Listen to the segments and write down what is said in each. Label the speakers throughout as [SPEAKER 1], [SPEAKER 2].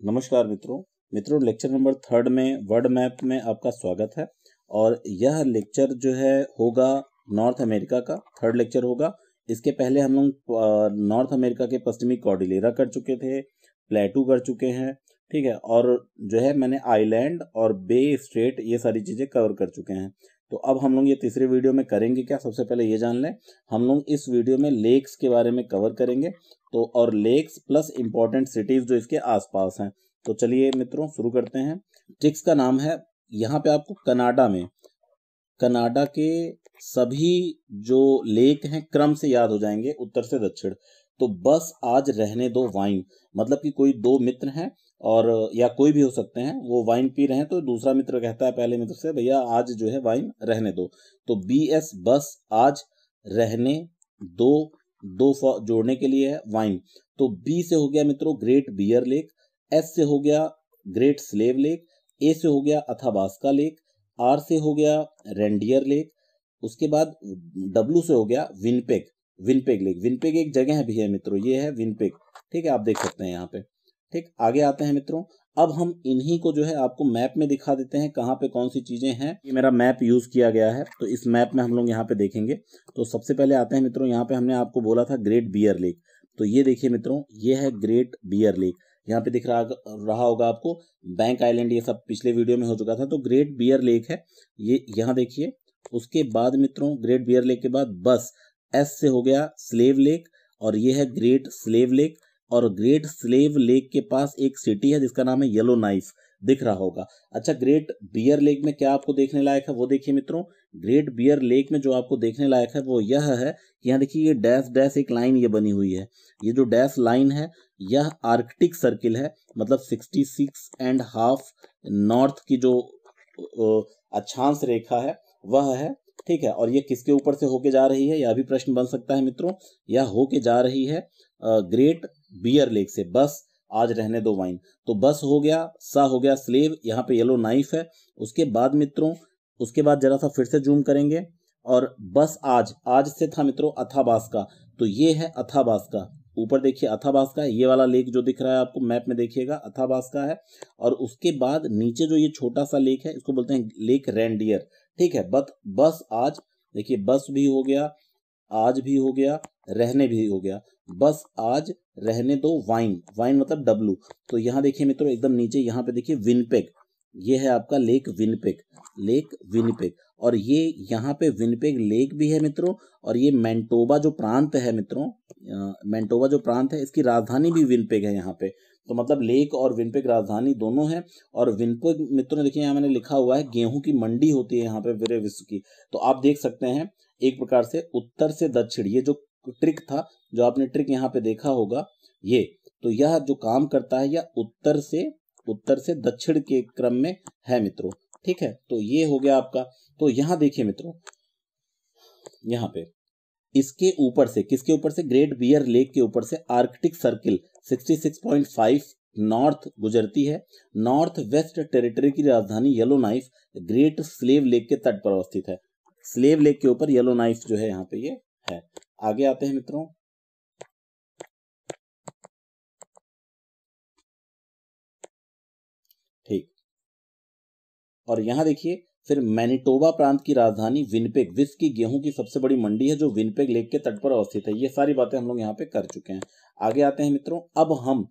[SPEAKER 1] नमस्कार मित्रों। मित्रों लेक्चर नंबर थर्ड में वर्ड मैप में आपका स्वागत है। और यह लेक्चर जो है, होगा नॉर्थ अमेरिका का थर्ड लेक्चर होगा। इसके पहले हम लोग नॉर्थ अमेरिका के पश्चिमी कॉर्डिलेरा कर चुके थे प्लेटू कर चुके हैं, ठीक है? और जो है, मैंने आइलैंड और बे स्ट्रेट ये सारी चीज़ें कवर कर चुके हैं। तो अब हम लोग ये तीसरे वीडियो में करेंगे क्या? सबसे पहले ये जान लें, हम लोग इस वीडियो में लेक्स के बारे में कवर करेंगे। तो और लेक्स प्लस इंपॉर्टेंट सिटीज़ जो इसके आसपास हैं। तो चलिए मित्रों, शुरू करते हैं। ट्रिक्स का नाम है, यहाँ पे आपको कनाडा में, कनाडा के सभी जो लेक हैं, क्रम से याद हो जाएँगे, उत्तर से दक्षिण। तो बस आज रहने दो वाइन मतलब कि कोई दो मित्र हैं और, या कोई भी हो सकते हैं, वो वाइन पी रहे हैं तो दूसरा मित्र कहता है पहले मित्र से, भैया, आज जो है वाइन रहने दो। तो बी एस बस आज रहने दो दो जोड़ने के लिए है वाइन। तो बी से हो गया मित्रों ग्रेट बियर लेक एस से हो गया ग्रेट स्लेव लेक ए से हो गया अथाबास्का लेक आर से हो गया रेंडियर लेक उसके बाद डब्लू से हो गया विनपेग विनपेग लेक विनपेग एक जगह भी है मित्रों, ये है विनपेग ठीक है, आप देख सकते हैं यहाँ पे। ठीक, आगे आते हैं मित्रों। अब हम इन्हीं को जो है आपको मैप में दिखा देते हैं कहाँ पे कौन सी चीज़ें हैं। ये मेरा मैप यूज़ किया गया है तो इस मैप में हम लोग यहाँ पे देखेंगे। तो सबसे पहले आते हैं मित्रों, यहाँ पे हमने आपको बोला था ग्रेट बियर लेक। तो ये देखिए मित्रों, ये है ग्रेट बियर लेक। यहाँ पे दिख रहा रहा होगा आपको, बैंक आइलैंड ये सब पिछले वीडियो में हो चुका था। तो ग्रेट बियर लेक है, ये यहाँ देखिए। उसके बाद मित्रों, ग्रेट बियर लेक के बाद बस, एस से हो गया स्लेव लेक और ये है ग्रेट स्लेव लेक। और ग्रेट स्लेव लेक के पास एक सिटी है जिसका नाम है येलो नाइफ। दिख रहा होगा। अच्छा ग्रेट बियर लेक में क्या आपको देखने लायक है? वो देखिए मित्रों, ग्रेट बियर लेक में जो आपको देखने लायक है वो यह है कि यहाँ देखिए ये डैश डैश एक लाइन ये बनी हुई है। ये जो डैश लाइन है, यह आर्कटिक सर्किल है मतलब 66 एंड हाफ़ नॉर्थ की जो अक्षांश रेखा है, वह है, ठीक है? और ये किसके ऊपर से होके जा रही है? यह भी प्रश्न बन सकता है मित्रों। यह होके जा रही है ग्रेट बियर लेक से, बस, आज रहने दो वाइन तो बस हो गया, सा हो गया स्लेव यहाँ पे येलो नाइफ है. उसके बाद मित्रों, उसके बाद जरा सा फिर से जूम करेंगे. और बस आज आज से था मित्रों अथाबास का तो ये है अथाबास का ऊपर देखिए अथाबास का ये वाला लेक जो दिख रहा है आपको मैप में देखिएगा अथाबास का है. और उसके बाद नीचे जो ये छोटा सा लेक है, इसको बोलते हैं लेक रेंडियर ठीक है बट बस आज, देखिए बस भी हो गया आज भी हो गया, रहने भी हो गया। बस आज रहने दो वाइन वाइन मतलब डब्लू तो यहाँ देखिए मित्रों, एकदम नीचे यहाँ पे देखिए विनपेग ये है आपका लेक विनपेग लेक विनपेग और ये यहाँ पे विनपेग लेक भी है मित्रों, और ये मैंटोबा जो प्रांत है मित्रों मैंटोबा जो प्रांत है, इसकी राजधानी भी विनपेग है यहाँ पे। तो मतलब लेक और विनपेक राजधानी दोनों है, और विनपेक मित्रों, देखिए यहाँ मैंने लिखा हुआ है, गेहूँ की मंडी होती है यहाँ पे पूरे विश्व की। तो आप देख सकते हैं एक प्रकार से उत्तर से दक्षिण, ये जो ट्रिक था, जो आपने ट्रिक यहाँ पे देखा होगा, ये तो यह जो काम करता है, यह उत्तर से उत्तर से दक्षिण के क्रम में है मित्रों, ठीक है? तो ये हो गया आपका तो यहाँ देखिए मित्रों, यहाँ पे, इसके ऊपर से, किसके ऊपर से? ग्रेट बियर लेक के ऊपर से आर्कटिक सर्किल 66.5 नॉर्थ गुजरती है, नॉर्थ वेस्ट टेरिटरी की राजधानी Yellowknife Great Slave Lake के तट पर अवस्थित है। स्लेव लेक के ऊपर येलो नाइफ जो है यहाँ पे ये है। आगे आते हैं मित्रों। ठीक। और यहाँ देखिए, फिर मैनिटोबा प्रांत की राजधानी विनपेग, विश्व की गेहूँ की सबसे बड़ी मंडी है जो विनपेग लेक के तट पर अवस्थित है। ये सारी बातें हम लोग यहाँ पे कर चुके हैं। आगे आते हैं मित्रों। अब हम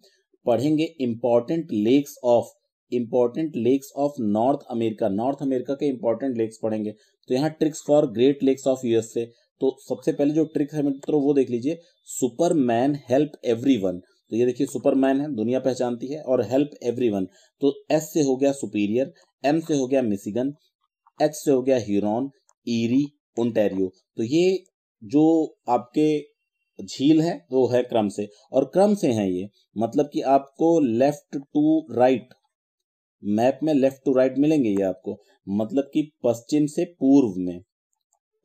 [SPEAKER 1] पढ़ेंगे important lakes of important lakes of North America North America के इंपॉर्टेंट लेक्स पढ़ेंगे तो यहाँ tricks for Great Lakes of USA तो सबसे पहले जो ट्रिक है मित्रों, वो देख लीजिए। सुपरमैन हेल्प एवरीवन तो ये देखिए सुपरमैन है, दुनिया पहचानती है और हेल्प एवरीवन तो एस से हो गया सुपीरियर एम से हो गया मिसिगन एच से हो गया हीरोन ईरी ओंटेरियो तो ये जो आपके झील है, वो है क्रम से। और क्रम से है ये मतलब कि आपको लेफ़्ट टू राइट मैप में लेफ़्ट टू राइट मिलेंगे ये आपको। मतलब कि पश्चिम से पूर्व में,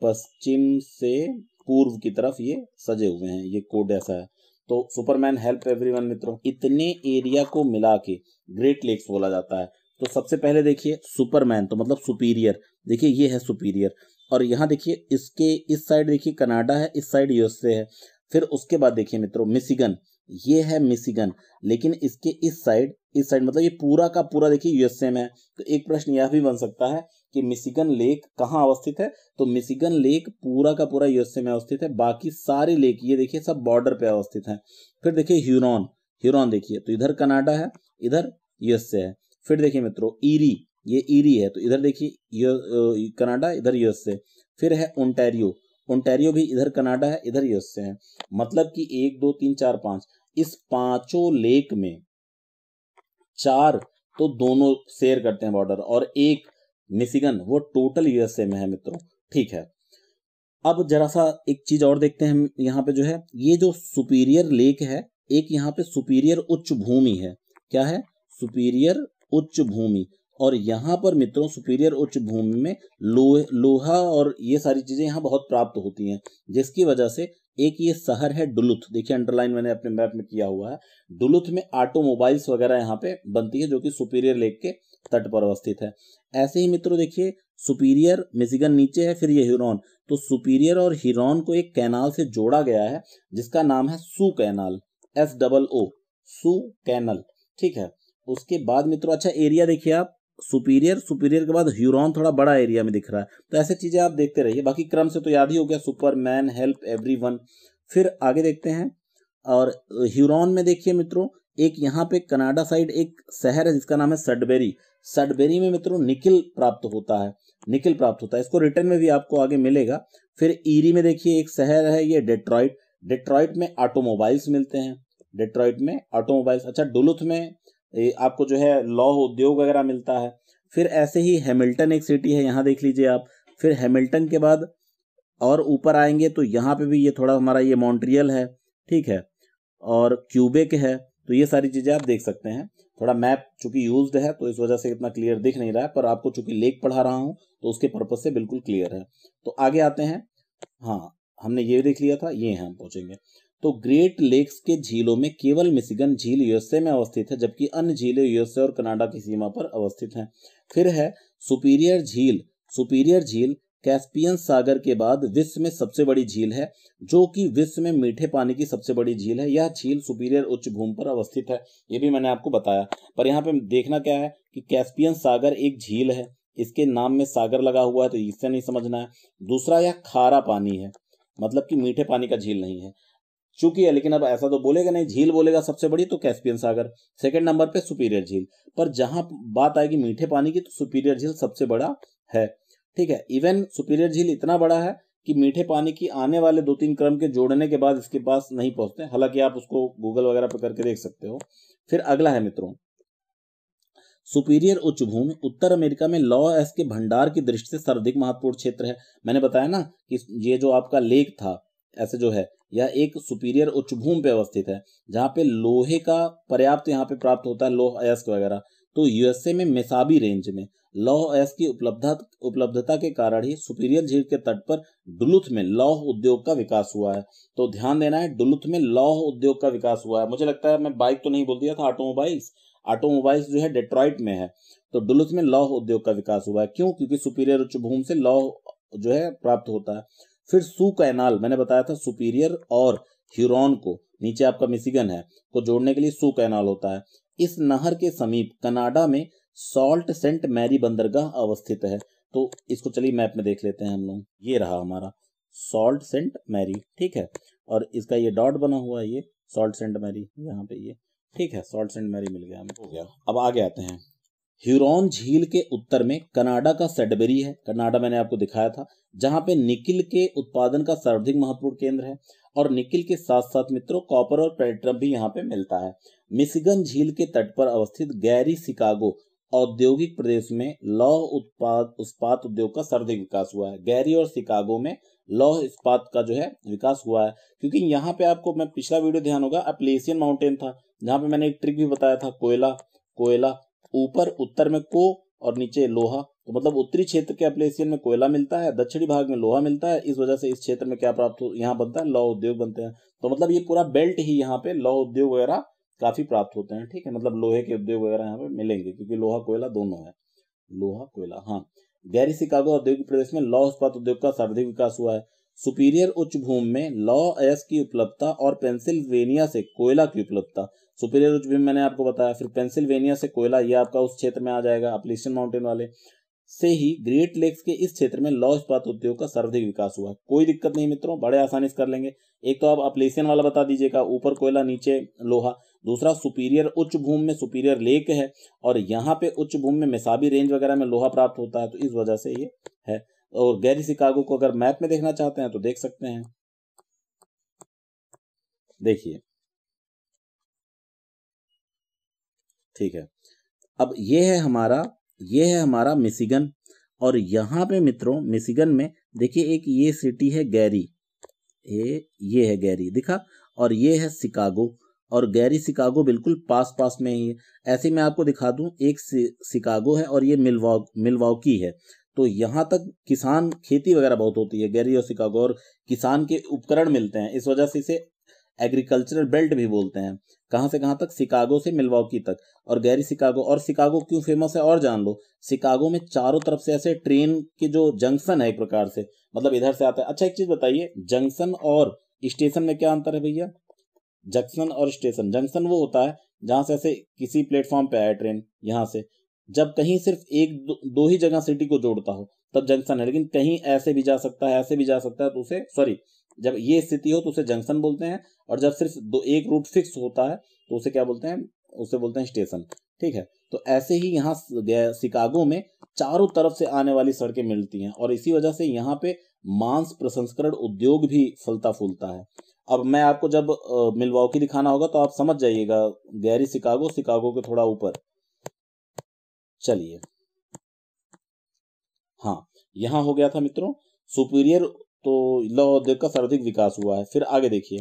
[SPEAKER 1] पश्चिम से पूर्व की तरफ़ ये सजे हुए हैं, ये कोड ऐसा है। तो सुपरमैन हेल्प एवरीवन मित्रों, इतने एरिया को मिला के ग्रेट लेक्स बोला जाता है। तो सबसे पहले देखिए सुपरमैन तो मतलब सुपीरियर। देखिए ये है सुपीरियर। और यहाँ देखिए इसके, इस साइड देखिए कनाडा है, इस साइड यूएसए है। फिर उसके बाद देखिए मित्रों मिसिगन ये है मिशिगन लेकिन इसके इस साइड इस साइड मतलब ये पूरा का पूरा देखिए यूएसए में है। तो एक प्रश्न यह भी बन सकता है कि मिशिगन लेक कहाँ अवस्थित है? तो मिशिगन लेक पूरा का पूरा यूएसए में अवस्थित है। बाकी सारे लेक, ये देखिए सब बॉर्डर पे अवस्थित हैं। फिर देखिए ह्यूरॉन ह्यूरॉन देखिए तो इधर कनाडा है, इधर यूएसए है। फिर देखिए मित्रों ईरी ये ईरी है तो इधर देखिए कनाडा, इधर यूएसए फिर है ओंटेरियो ओंटेरियो भी इधर कनाडा है, इधर यूएसए है। मतलब कि एक, दो, तीन, चार, पाँच। इस पाँचों लेक में चार तो दोनों शेयर करते हैं बॉर्डर, और एक मिशिगन, वो टोटल यूएसए में है मित्रों। ठीक है। अब जरा सा एक चीज़ और देखते हैं यहाँ पे जो है। ये जो सुपीरियर लेक है, एक यहाँ पे सुपीरियर उच्च भूमि है। क्या है? सुपीरियर उच्च भूमि। और यहाँ पर मित्रों सुपीरियर उच्च भूमि में लोह, लोहा और ये सारी चीज़ें यहाँ बहुत प्राप्त होती हैं, जिसकी वजह से एक ये शहर है डुलुथ। देखिए अंडरलाइन मैंने अपने मैप में किया हुआ है। डुलुथ में ऑटोमोबाइल्स वगैरह यहाँ पे बनती है, जो कि सुपीरियर लेक के तट पर अवस्थित है। ऐसे ही मित्रों देखिए सुपीरियर मिशिगन नीचे है, फिर ये हिरोन तो सुपीरियर और हिरोन को एक कैनाल से जोड़ा गया है, जिसका नाम है Soo canal S double O Soo canal ठीक है? उसके बाद मित्रों अच्छा एरिया देखिए आप। सुपीरियर सुपीरियर के बाद ह्यूरॉन थोड़ा बड़ा एरिया में दिख रहा है। तो ऐसे चीज़ें आप देखते रहिए। बाकी क्रम से तो याद ही हो गया super man help every one फिर आगे देखते हैं और ह्यूरॉन में देखिए मित्रों, एक यहाँ पे कनाडा साइड एक शहर है जिसका नाम है सडबेरी। सडबेरी में मित्रों निकिल प्राप्त होता है निकिल प्राप्त होता है। इसको रिटर्न में भी आपको आगे मिलेगा। फिर ईरी में देखिए एक शहर है ये डेट्रॉइट डेट्रॉइट में ऑटोमोबाइल्स मिलते हैं। डेट्रॉइट में ऑटोमोबाइल्स अच्छा डुलुथ में आपको जो है लौह उद्योग वगैरह मिलता है। फिर ऐसे ही हैमिल्टन एक सिटी है, यहाँ देख लीजिए आप। फिर हैमिल्टन के बाद और ऊपर आएँगे तो यहाँ पे भी ये थोड़ा हमारा ये मॉन्ट्रियल है, ठीक है? और क्यूबेक है तो ये सारी चीज़ें आप देख सकते हैं। थोड़ा मैप चूँकि यूज्ड है तो इस वजह से इतना क्लियर दिख नहीं रहा है, पर आपको चूँकि लेक पढ़ा रहा हूँ तो उसके पर्पज से बिल्कुल क्लियर है। तो आगे आते हैं। हाँ हमने ये देख लिया था, ये हम, पहुँचेंगे। तो ग्रेट लेक्स के झीलों में केवल मिशिगन झील यूएसए में अवस्थित है, जबकि अन्य झीलें यूएसए और कनाडा की सीमा पर अवस्थित हैं। फिर है सुपीरियर झील। सुपीरियर झील कैस्पियन सागर के बाद विश्व में सबसे बड़ी झील है, जो कि विश्व में मीठे पानी की सबसे बड़ी झील है। यह झील सुपीरियर उच्च भूमि पर अवस्थित है, ये भी मैंने आपको बताया। पर यहाँ पे देखना क्या है कि कैस्पियन सागर एक झील है, इसके नाम में सागर लगा हुआ है तो इससे नहीं समझना है। दूसरा यह खारा पानी है मतलब कि मीठे पानी का झील नहीं है। चूँकि है, लेकिन अब ऐसा तो बोलेगा नहीं, झील बोलेगा सबसे बड़ी तो कैस्पियन सागर। सेकंड नंबर पे सुपीरियर झील। पर जहाँ बात आएगी मीठे पानी की तो सुपीरियर झील सबसे बड़ा है। ठीक है इवन सुपीरियर झील इतना बड़ा है कि मीठे पानी की आने वाले दो तीन क्रम के जोड़ने के बाद इसके पास नहीं पहुँचते हालाँकि आप उसको गूगल वगैरह पर करके देख सकते हो। फिर अगला है मित्रों। सुपीरियर उच्च भूमि, उत्तर अमेरिका में लॉ एस के भंडार की दृष्टि से सर्वाधिक महत्वपूर्ण क्षेत्र है। मैंने बताया ना कि ये जो आपका लेक था ऐसे जो है यह एक सुपीरियर उच्च भूमि पे अवस्थित है, जहाँ पे लोहे का पर्याप्त यहाँ पे प्राप्त होता है, लोह अयस्क वगैरह तो यूएसए में मेसाबी रेंज में लौह अयस्क की उपलब्धता उपलब्धता के कारण ही सुपीरियर झील के तट पर डुलुथ में लौह उद्योग का विकास हुआ है। तो ध्यान देना है, डुलुथ में लौह उद्योग का विकास हुआ है। मुझे लगता है, मैं बाइक तो नहीं बोल दिया था ऑटोमोबाइल्स ऑटोमोबाइल्स जो है डेट्रॉइट में है तो डुलुथ में लौह उद्योग का विकास हुआ है। क्यों? क्योंकि सुपीरियर उच्च भूमि से लौह जो है प्राप्त होता है। फिर सू कैनाल मैंने बताया था सुपीरियर और ह्यूरॉन को, नीचे आपका मिशिगन है, को जोड़ने के लिए सू कैनाल होता है। इस नहर के समीप, कनाडा में सॉल्ट सेंट मैरी बंदरगाह अवस्थित है। तो इसको चलिए मैप में देख लेते हैं हम लोग। ये रहा हमारा सॉल्ट सेंट मैरी ठीक है? और इसका ये डॉट बना हुआ है ये सॉल्ट सेंट मैरी यहाँ पे ये, ठीक है? सॉल्ट सेंट मैरी मिल गया हमें हो गया। अब आगे आते हैं। ह्यूरॉन झील के उत्तर में कनाडा का सेडबेरी है। कनाडा मैंने आपको दिखाया था, जहाँ पे निकिल के उत्पादन का सर्वाधिक महत्वपूर्ण केंद्र है और निकिल के साथ साथ मित्रों, कॉपर और पेट्रम भी यहाँ पे मिलता है। मिशिगन झील के तट पर अवस्थित गैरी शिकागो औद्योगिक प्रदेश में लौह उत्पाद, इस्पात उद्योग का सर्वाधिक विकास हुआ है। गैरी और शिकागो में लौह इस्पात का जो है, विकास हुआ है। क्योंकि यहाँ पे आपको, मैं पिछला वीडियो ध्यान होगा, अपलेसियन माउंटेन था, जहाँ पे मैंने एक ट्रिक भी बताया था, कोयला कोयला ऊपर, उत्तर में को और नीचे लोहा। तो मतलब उत्तरी क्षेत्र के अपलेसियन में कोयला मिलता है, दक्षिणी भाग में लोहा मिलता है, इस वजह से इस क्षेत्र में क्या प्राप्त हो, यहाँ बनता है, लौह उद्योग बनते हैं। तो मतलब ये पूरा बेल्ट ही यहाँ पे लौह उद्योग वगैरह काफ़ी प्राप्त होते हैं, ठीक है? मतलब लोहे के उद्योग वगैरह यहाँ पे मिलेंगे, क्योंकि लोहा कोयला दोनों है। लोहा कोयला हाँ। गैरी शिकागो औद्योगिक प्रदेश में लौह इस्पात उद्योग का सर्वाधिक विकास हुआ है। सुपीरियर उच्च भूमि में लॉ एस की उपलब्धता और पेंसिल्वेनिया से कोयला की उपलब्धता। सुपीरियर उच्च भूमि मैंने आपको बताया, फिर पेंसिल्वेनिया से कोयला, ये आपका उस क्षेत्र में आ जाएगा अपलिशन माउंटेन वाले से ही ग्रेट लेक्स के इस क्षेत्र में लौ इस्पात उद्योग का सर्वाधिक विकास हुआ। कोई दिक्कत नहीं मित्रों, बड़े आसानी से कर लेंगे। एक तो आप अपलेसियन वाला बता दीजिएगा, ऊपर कोयला, नीचे लोहा। दूसरा, सुपीरियर उच्च भूमि में सुपीरियर लेक है और यहाँ पे उच्च भूमि में मिसाबी रेंज वगैरह में लोहा प्राप्त होता है तो इस वजह से ये है। और गैरी शिकागो को अगर मैप में देखना चाहते हैं तो देख सकते हैं। देखिए ठीक है। अब ये है हमारा, ये है हमारा मिशिगन और यहाँ पे मित्रों मिशिगन में देखिए एक ये सिटी है गैरी। ये ये है गैरी, दिखा? और ये है शिकागो और गैरी शिकागो बिल्कुल पास पास में ही है। ऐसे मैं आपको दिखा दूँ, एक शिकागो है और ये मिलवाक मिलवाकी है। तो यहाँ तक किसान खेती वगैरह बहुत होती है, गैरी और शिकागो और किसान के उपकरण मिलते हैं। इस वजह से इसे एग्रीकल्चरल बेल्ट भी बोलते हैं। कहाँ से कहाँ तक? शिकागो से मिलवाकी तक। और गैरी शिकागो और शिकागो क्यों फ़ेमस है? और जान लो शिकागो में चारों तरफ़ से ऐसे ट्रेन के जो जंक्शन है एक प्रकार से मतलब इधर से आता है। अच्छा एक चीज़ बताइए जंक्शन और स्टेशन में क्या अंतर है भैया? जंक्शन और स्टेशन जंक्शन वो होता है जहाँ से ऐसे किसी प्लेटफॉर्म पे आए ट्रेन यहाँ से। जब कहीं सिर्फ़ एक दो, दो ही जगह सिटी को जोड़ता हो तब जंक्शन है। लेकिन कहीं ऐसे भी जा सकता है ऐसे भी जा सकता है तो उसे सॉरी जब ये स्थिति हो तो उसे जंक्शन बोलते हैं और जब सिर्फ़ दो, एक रूट फिक्स होता है तो उसे क्या बोलते हैं? उसे बोलते हैं स्टेशन। ठीक है? तो ऐसे ही यहाँ शिकागो में चारों तरफ़ से आने वाली सड़कें मिलती हैं और इसी वजह से यहाँ पे मांस प्रसंस्करण उद्योग भी फलता फूलता है। अब मैं आपको जब मिलवाओकी दिखाना होगा तो आप समझ जाइएगा गहरी शिकागो शिकागो के थोड़ा ऊपर। चलिए। हाँ यहाँ हो गया था मित्रों, सुपीरियर तो लौह उद्योग का सर्वाधिक विकास हुआ है। फिर आगे देखिए।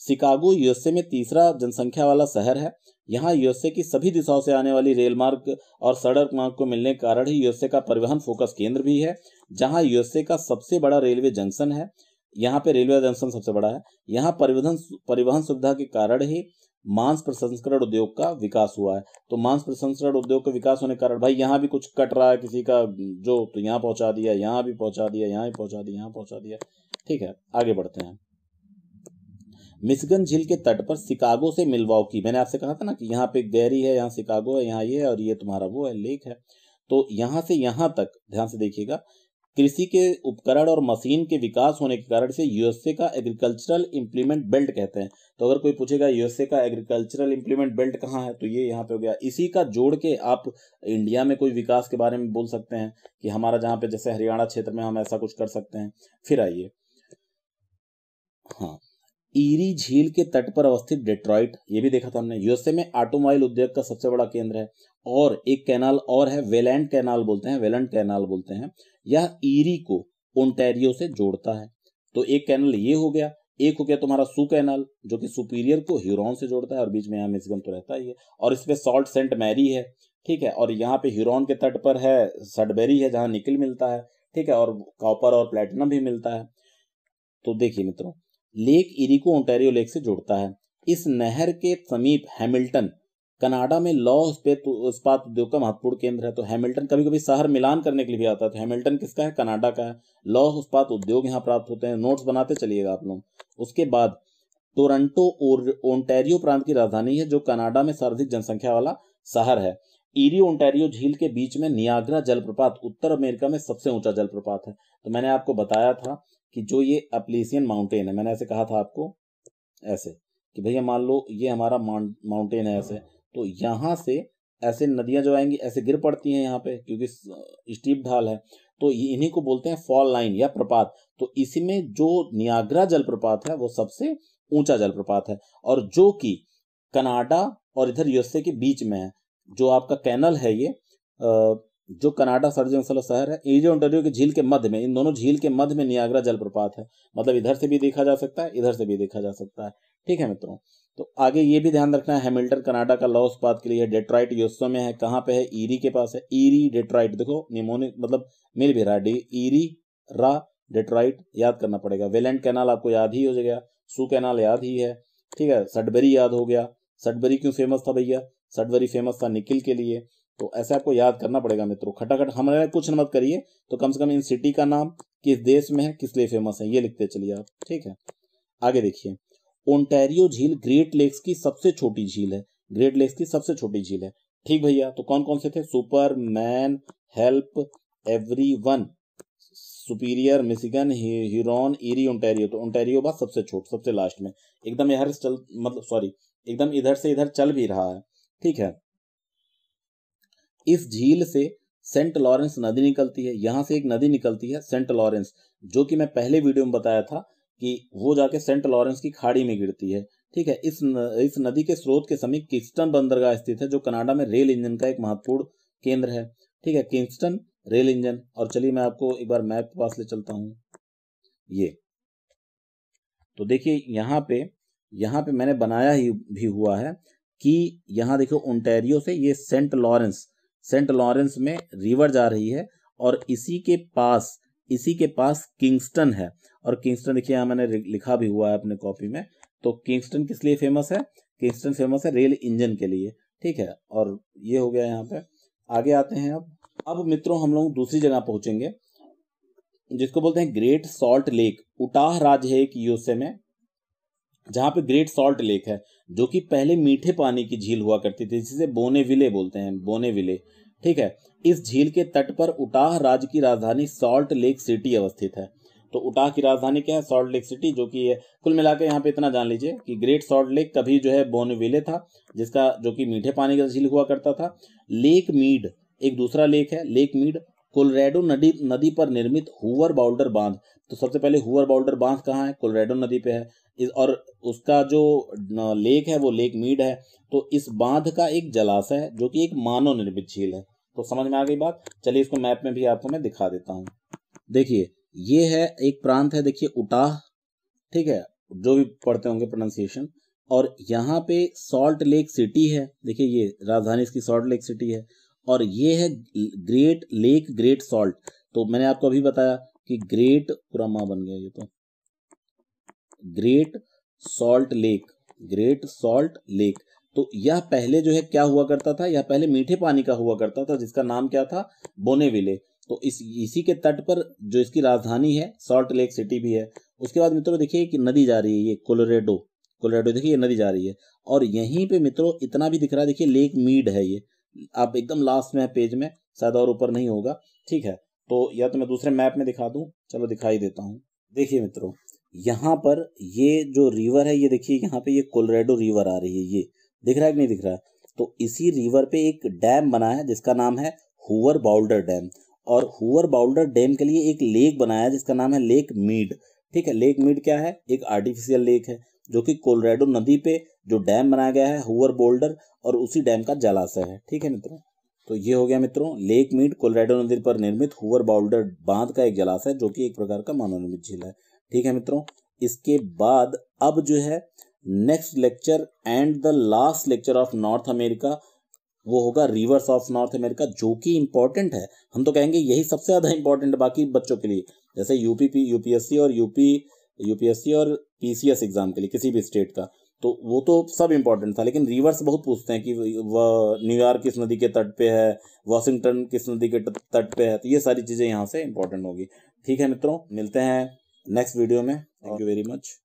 [SPEAKER 1] शिकागो, यूएसए में तीसरा जनसंख्या वाला शहर है। यहाँ यूएसए की सभी दिशाओं से आने वाली रेल मार्ग और सड़क मार्ग को मिलने के कारण ही यूएसए का परिवहन फोकस केंद्र भी है, जहाँ यूएसए का सबसे बड़ा रेलवे जंक्शन है। यहाँ पे रेलवे जंक्शन सबसे बड़ा है। यहाँ परिवहन परिवहन सुविधा के कारण ही मांस प्रसंस्करण उद्योग का विकास हुआ है। तो मांस प्रसंस्करण उद्योग का विकास होने के कारण भाई यहाँ भी कुछ कट रहा है किसी का, जो तो यहाँ पहुँचा दिया, यहाँ भी पहुँचा दिया, यहाँ भी पहुँचा दिया, यहाँ पहुँचा दिया। ठीक है, आगे बढ़ते हैं। मिसगन झील के तट पर शिकागो से मिलवाओ की। मैंने आपसे कहा था ना कि यहाँ पे गैरी है, यहाँ शिकागो है, यहाँ ये है और ये तुम्हारा वो है, लेक है। तो यहाँ से यहाँ तक, ध्यान से देखिएगा कृषि के उपकरण और मशीन के विकास होने के कारण से यूएसए का एग्रीकल्चरल इम्प्लीमेंट बेल्ट कहते हैं। तो अगर कोई पूछेगा यूएसए का एग्रीकल्चरल इम्प्लीमेंट बेल्ट कहाँ है तो ये यहाँ पे हो गया। इसी का जोड़ के आप इंडिया में कोई विकास के बारे में बोल सकते हैं कि हमारा जहाँ पे जैसे हरियाणा क्षेत्र में हम ऐसा कुछ कर सकते हैं। फिर आइए। हाँ ईरी झील के तट पर अवस्थित डेट्रॉइट, ये भी देखा था हमने। यूएसए में ऑटोमोबाइल उद्योग का सबसे बड़ा केंद्र है और एक कैनाल और है, वेलैंड कैनाल बोलते हैं, वेलैंड कैनाल बोलते हैं। यह ईरी को ओंटेरियो से जोड़ता है। तो एक कैनल ये हो गया, एक हो गया तुम्हारा सू कैनाल जो कि सुपीरियर को ह्यूरॉन से जोड़ता है और बीच में यहाँ मिसगन तो रहता ही है। और इस पे सॉल्ट सेंट मैरी है, ठीक है? और यहाँ पे ह्यूरॉन के तट पर है सडबेरी है, जहाँ निकल मिलता है, ठीक है? और कॉपर और प्लेटिनम भी मिलता है। तो देखिए मित्रों लेक इरी को ओंटेरियो लेक से जोड़ता है। इस नहर के समीप हैमिल्टन कनाडा में लॉ इस्पात उद्योग का महत्वपूर्ण केंद्र है। तो हैमिल्टन कभी कभी शहर मिलान करने के लिए भी आता है। तो हैमिल्टन किसका है? कनाडा का है। लॉ इस्पात उद्योग यहाँ प्राप्त होते हैं। नोट्स बनाते चलिएगा आप लोग। उसके बाद टोरंटो और ओंटेरियो प्रांत की राजधानी है, जो कनाडा में सर्वाधिक जनसंख्या वाला शहर है। ईरी, ओंटेरियो झील के बीच में नियाग्रा जलप्रपात, उत्तर अमेरिका में सबसे ऊँचा जलप्रपात है। तो मैंने आपको बताया था कि जो ये अपलीसियन माउंटेन है, मैंने ऐसे कहा था आपको, ऐसे कि भैया मान लो ये हमारा माउंटेन है ऐसे। तो यहाँ से ऐसे नदियाँ जो आएँगी, ऐसे गिर पड़ती हैं यहाँ पे, क्योंकि स्टीप ढाल है तो इन्हीं को बोलते हैं फॉल लाइन या प्रपात। तो इसी में जो नियाग्रा जलप्रपात है, वो सबसे ऊँचा जलप्रपात है, और जो कि कनाडा और इधर यूएसए के बीच में है, जो आपका कैनल है ये जो कनाडा सर्जन शहर है, एरियो ओंटारियो के झील के मध्य में, इन दोनों झील के मध्य में नियाग्रा जलप्रपात है। मतलब इधर से भी देखा जा सकता है, इधर से भी देखा जा सकता है। ठीक है मित्रों तो आगे ये भी ध्यान रखना है, हैमिल्टन, कनाडा का लॉस पात के लिए डेट्राइट यूएसओ में है, कहाँ पे है? ईरी के पास है। ईरी, डेट्राइट, देखो निमोनिक मतलब मिल भी रहा ईरी, रा, डेट्राइट, याद करना पड़ेगा। वेलेंट कैनाल आपको याद ही हो जाएगा, सू कैनाल याद ही है, ठीक है? सडबरी याद हो गया। सडबरी क्यों फ़ेमस था भैया? सडबरी फ़ेमस था निकिल के लिए। तो ऐसे आपको याद करना पड़ेगा मित्रों। खटाखट हमारे कुछ मत करिए तो कम से कम इन सिटी का नाम किस देश में है, किस लिए फ़ेमस है, ये लिखते चलिए आप, ठीक है? आगे देखिए। ओंटेरियो झील ग्रेट लेक्स की सबसे छोटी झील है। ग्रेट लेक्स की सबसे छोटी झील है। ठीक भैया तो कौन कौन से थे? Super man help every one Superior, Michigan Huron Erie Ontario. तो ओंटेरियो बात सबसे छोट, सबसे लास्ट में। एकदम इधर चल मतलब सॉरी, एकदम इधर से इधर चल भी रहा है। ठीक है। इस झील से सेंट लॉरेंस नदी निकलती है। यहाँ से एक नदी निकलती है, सेंट लॉरेंस, जो कि मैं पहले वीडियो में बताया था कि वो जाके सेंट लॉरेंस की खाड़ी में गिरती है। ठीक है इस न, इस नदी के स्रोत के समीप किंगस्टन बंदरगाह स्थित है जो कनाडा में रेल इंजन का एक महत्वपूर्ण केंद्र है। ठीक है किंगस्टन रेल इंजन और चलिए मैं आपको एक बार मैप पास ले चलता हूँ। ये। तो देखिए यहाँ पे यहाँ पे मैंने बनाया ही भी हुआ है कि यहाँ देखो ओंटेरियो से ये सेंट लॉरेंस सेंट लॉरेंस में रिवर जा रही है और इसी के पास इसी के पास किंगस्टन है। और किंगस्टन देखिए, यहाँ मैंने लिखा भी हुआ है अपने कॉपी में। तो किंगस्टन किस लिए फ़ेमस है? किंगस्टन फ़ेमस है रेल इंजन के लिए, ठीक है? और ये हो गया यहाँ पे। आगे आते हैं अब। अब मित्रों, हम लोग दूसरी जगह पहुँचेंगे, जिसको बोलते हैं ग्रेट सॉल्ट लेक उटाह राज्य है एक यूएसए में, जहाँ पे ग्रेट सॉल्ट लेक है, जो कि पहले मीठे पानी की झील हुआ करती थी, जिसे बोने विले बोलते हैं बोने विले ठीक है? इस झील के तट पर उटाह राज्य की राजधानी सॉल्ट लेक सिटी अवस्थित है। तो उटाह की राजधानी क्या है? सॉल्ट लेक सिटी जो कि कुल मिलाकर यहाँ पे इतना जान लीजिए कि ग्रेट सॉल्ट लेक कभी जो है बोनविले था, जिसका जो कि मीठे पानी का झील हुआ करता था। लेक मीड एक दूसरा लेक है लेक मीड कोलरेडो नदी नदी पर निर्मित हुवर बाउल्डर बाँध। तो सबसे पहले हुवर बाउल्डर बाँध कहाँ है? कोलरेडो नदी पे है। और उसका जो लेक है, वो लेक मीड है। तो इस बाँध का एक जलाशय है, जो कि एक मानव निर्मित झील है। तो समझ में आ गई बात? चलिए इसको मैप में भी आपको मैं दिखा देता हूँ। देखिए ये है एक प्रांत है, देखिए, उटाह, ठीक है, जो भी पढ़ते होंगे प्रोनाउंसिएशन और यहाँ पे सॉल्ट लेक सिटी है, देखिए, ये राजधानी इसकी सॉल्ट लेक सिटी है। और ये है ग्रेट लेक ग्रेट सॉल्ट तो मैंने आपको अभी बताया कि ग्रेट पूरा माँ बन गया ये तो। Great Salt Lake Great Salt Lake तो यह पहले जो है क्या हुआ करता था? यह पहले मीठे पानी का हुआ करता था, जिसका नाम क्या था? बोनेविले। तो इस, इसी के तट पर जो इसकी राजधानी है सॉल्ट लेक सिटी भी है। उसके बाद मित्रों देखिए कि नदी जा रही है, ये कोलोरेडो कोलोरेडो देखिए, ये नदी जा रही है। और यहीं पे मित्रों इतना भी दिख रहा है, देखिए लेक मीड है ये। आप एकदम लास्ट में पेज में, शायद और ऊपर नहीं होगा। ठीक है तो या तो मैं दूसरे मैप में दिखा दूँ। चलो दिखाई देता हूँ। देखिए मित्रों, यहाँ पर ये जो रिवर है, ये देखिए, यहाँ पे ये कोलरेडो रिवर आ रही है, ये। दिख रहा है कि नहीं दिख रहा है? तो इसी रिवर पे एक डैम बना है, जिसका नाम है हुवर बाउल्डर डैम और हुवर बाउल्डर डैम के लिए एक लेक बनाया जिसका नाम है लेक मीड। ठीक है, लेक मीड क्या है? एक आर्टिफिशियल लेक है, जो कि कोलरेडो नदी पे जो डैम बनाया गया है, हुवर बोल्डर और उसी डैम का जलाशय है। ठीक है मित्रों? तो ये हो गया मित्रों, लेक मीड कोलरेडो नदी पर निर्मित हुवर बाउल्डर बाँध का एक जलाशय, जो कि एक प्रकार का मानव निर्मित झील है। ठीक है मित्रों? इसके बाद अब जो है next lecture and the last lecture of North America वो होगा रिवर्स ऑफ़ नॉर्थ अमेरिका जो कि इंपॉर्टेंट है। हम तो कहेंगे यही सबसे ज़्यादा इंपॉर्टेंट है बाकी बच्चों के लिए। जैसे यूपी यूपीएससी और यूपी यूपीएससी और पीसीएस एग्ज़ाम के लिए, किसी भी स्टेट का। तो वो तो सब इम्पोर्टेंट था, लेकिन रिवर्स बहुत पूछते हैं कि वह न्यूयॉर्क किस नदी के तट पे है वॉशिंगटन किस नदी के तट पे है तो ये सारी चीज़ें यहाँ से इंपॉर्टेंट होगी। ठीक है मित्रों, मिलते हैं नेक्स्ट वीडियो में। Thank you very much